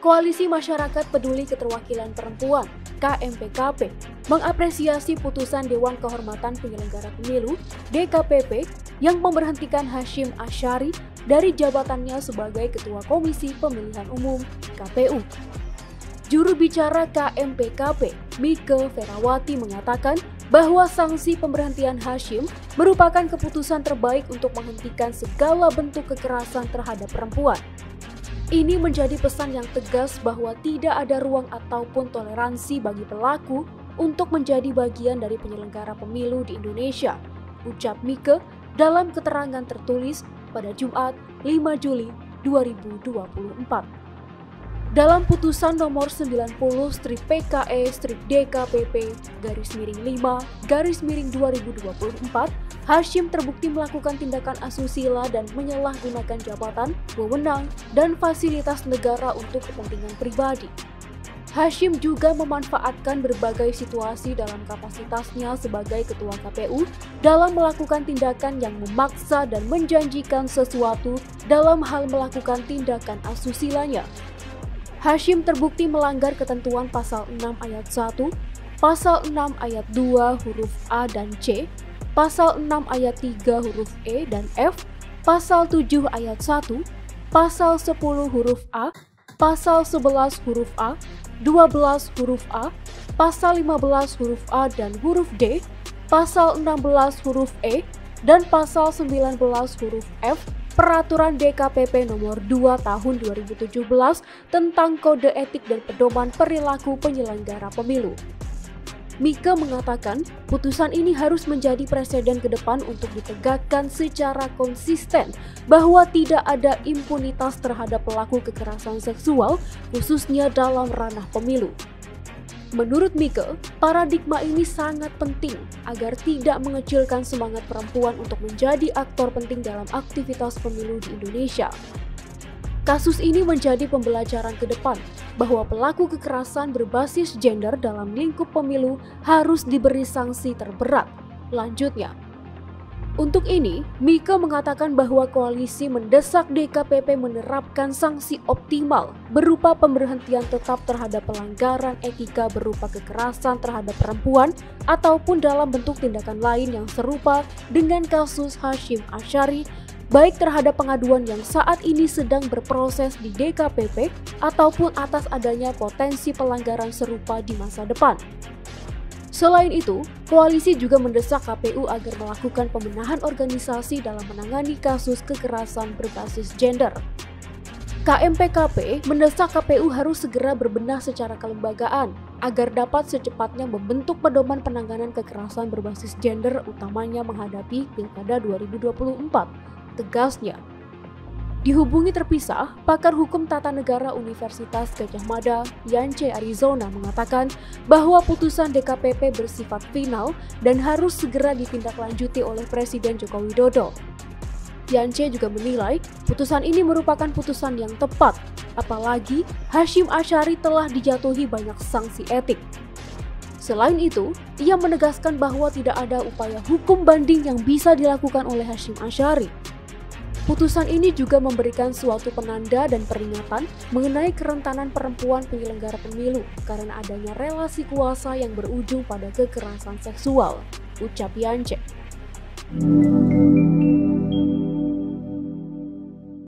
Koalisi Masyarakat Peduli Keterwakilan Perempuan KMPKP mengapresiasi putusan Dewan Kehormatan Penyelenggara Pemilu DKPP yang memberhentikan Hashim Asyari dari jabatannya sebagai Ketua Komisi Pemilihan Umum KPU. Juru bicara KMPKP, Mike Ferawati mengatakan bahwa sanksi pemberhentian Hashim merupakan keputusan terbaik untuk menghentikan segala bentuk kekerasan terhadap perempuan. Ini menjadi pesan yang tegas bahwa tidak ada ruang ataupun toleransi bagi pelaku untuk menjadi bagian dari penyelenggara pemilu di Indonesia, ucap Mike dalam keterangan tertulis pada Jumat 5 Juli 2024. Dalam putusan nomor 90 strip PKE strip DKPP garis miring 5 garis miring 2024, Hashim terbukti melakukan tindakan asusila dan menyalahgunakan jabatan, wewenang, dan fasilitas negara untuk kepentingan pribadi. Hashim juga memanfaatkan berbagai situasi dalam kapasitasnya sebagai ketua KPU dalam melakukan tindakan yang memaksa dan menjanjikan sesuatu dalam hal melakukan tindakan asusilanya Hashim terbukti melanggar ketentuan pasal 6 ayat 1, pasal 6 ayat 2 huruf A dan C, pasal 6 ayat 3 huruf E dan F, pasal 7 ayat 1, pasal 10 huruf A, pasal 11 huruf A, 12 huruf A, pasal 15 huruf A dan huruf D, pasal 16 huruf E, dan pasal 19 huruf F Peraturan DKPP nomor 2 tahun 2017 tentang kode etik dan pedoman perilaku penyelenggara pemilu. Mika mengatakan, putusan ini harus menjadi presiden ke depan untuk ditegakkan secara konsisten bahwa tidak ada impunitas terhadap pelaku kekerasan seksual, khususnya dalam ranah pemilu. Menurut Mike, paradigma ini sangat penting agar tidak mengecilkan semangat perempuan untuk menjadi aktor penting dalam aktivitas pemilu di Indonesia. Kasus ini menjadi pembelajaran ke depan bahwa pelaku kekerasan berbasis gender dalam lingkup pemilu harus diberi sanksi terberat. Lanjutnya, untuk ini, Mika mengatakan bahwa koalisi mendesak DKPP menerapkan sanksi optimal berupa pemberhentian tetap terhadap pelanggaran etika berupa kekerasan terhadap perempuan ataupun dalam bentuk tindakan lain yang serupa dengan kasus Hashim Ashari baik terhadap pengaduan yang saat ini sedang berproses di DKPP ataupun atas adanya potensi pelanggaran serupa di masa depan. Selain itu, koalisi juga mendesak KPU agar melakukan pembenahan organisasi dalam menangani kasus kekerasan berbasis gender. KMPKP mendesak KPU harus segera berbenah secara kelembagaan agar dapat secepatnya membentuk pedoman penanganan kekerasan berbasis gender utamanya menghadapi Pilkada 2024. Tegasnya, Dihubungi terpisah, pakar hukum tata negara Universitas Gajah Mada, Yance Arizona mengatakan bahwa putusan DKPP bersifat final dan harus segera ditindaklanjuti oleh Presiden Joko Widodo. Yance juga menilai putusan ini merupakan putusan yang tepat, apalagi Hashim Ashari telah dijatuhi banyak sanksi etik. Selain itu, ia menegaskan bahwa tidak ada upaya hukum banding yang bisa dilakukan oleh Hashim Ashari Putusan ini juga memberikan suatu penanda dan peringatan mengenai kerentanan perempuan penyelenggara pemilu karena adanya relasi kuasa yang berujung pada kekerasan seksual, ucap Yance.